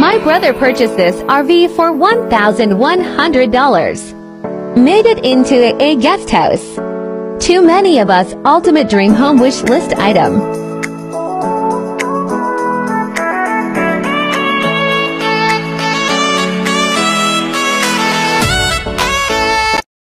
My brother purchased this RV for $1,100. Made it into a guest house. Too many of us ultimate dream home wish list item.